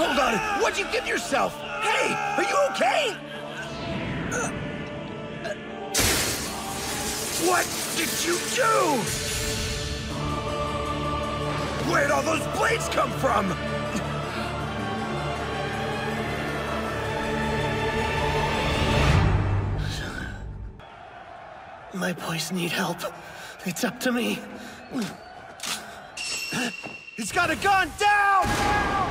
Oh, Hold on, what'd you give yourself? Hey, are you okay? What did you do? Where'd all those blades come from? My boys need help. It's up to me. He's got a gun down!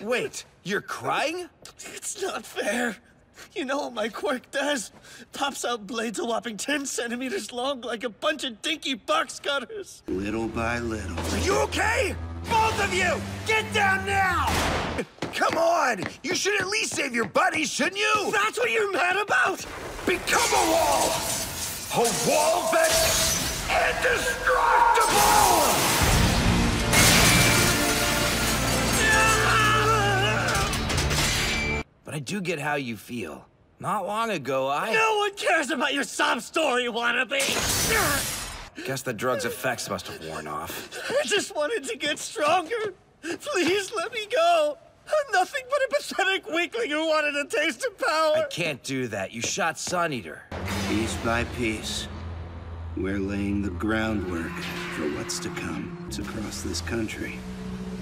Wait, you're crying? It's not fair. You know what my quirk does? Pops out blades a whopping 10 centimeters long like a bunch of dinky box cutters. Little by little. Are you okay? Both of you! Get down now! Come on! You should at least save your buddies, shouldn't you? That's what you're mad about? Become a wall! A wall that's indestructible! Do get how you feel. Not long ago, I... No one cares about your sob story, wannabe! Guess the drug's effects must have worn off. I just wanted to get stronger. Please let me go. I'm nothing but a pathetic weakling who wanted a taste of power. I can't do that. You shot Suneater. Piece by piece, we're laying the groundwork for what's to come to across this country.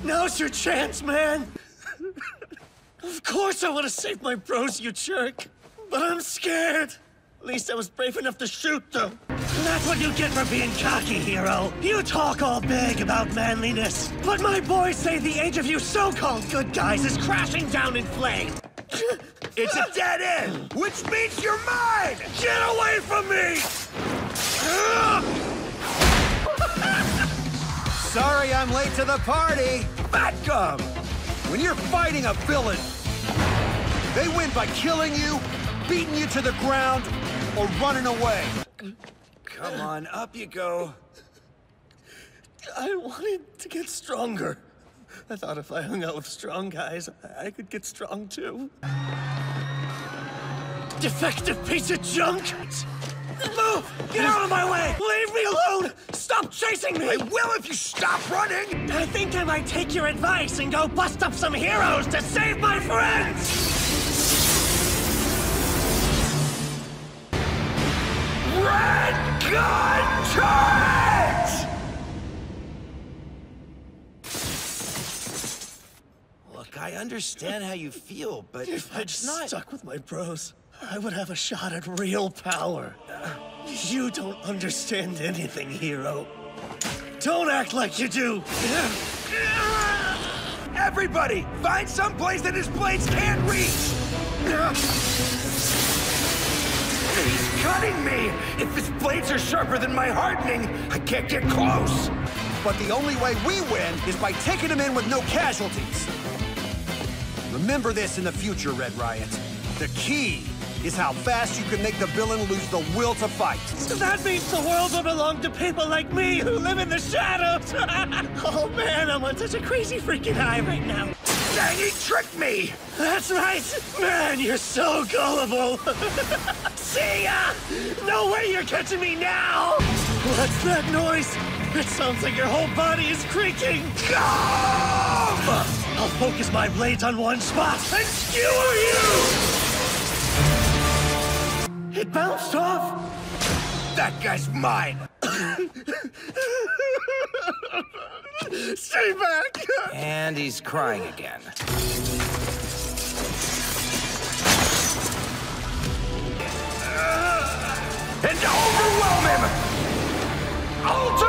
Now's your chance, man. of course I want to save my bros, you jerk. But I'm scared. At least I was brave enough to shoot them. That's what you get for being cocky, hero. You talk all big about manliness, but my boys say the age of you so-called good guys is crashing down in flame. It's a dead end, which means you're mine! Get away from me! Sorry I'm late to the party. Fat Gum! When you're fighting a villain, they win by killing you, beating you to the ground, or running away. Come on, up you go. I wanted to get stronger. I thought if I hung out with strong guys, I could get strong too. Defective piece of junk! Move! Get out of my way! Leave me alone! Stop chasing me! I will if you stop running! I think I might take your advice and go bust up some heroes to save my friends! Red Gun Turret! Look, I understand how you feel, but If I'd not... stuck with my bros, I would have a shot at real power. You don't understand anything, hero. Don't act like you do! Everybody, find some place that his blades can't reach! He's cutting me! If his blades are sharper than my hardening, I can't get close! But the only way we win is by taking him in with no casualties. Remember this in the future, Red Riot. The key is how fast you can make the villain lose the will to fight. That means the world will belong to people like me who live in the shadows! oh man, I'm on such a crazy freaking high right now. Dang, he tricked me! That's right! Man, you're so gullible! See ya! No way you're catching me now! What's that noise? It sounds like your whole body is creaking! Come! I'll focus my blades on one spot and skewer you! It bounced off! That guy's mine! Stay back! And he's crying again. And overwhelm him! Alter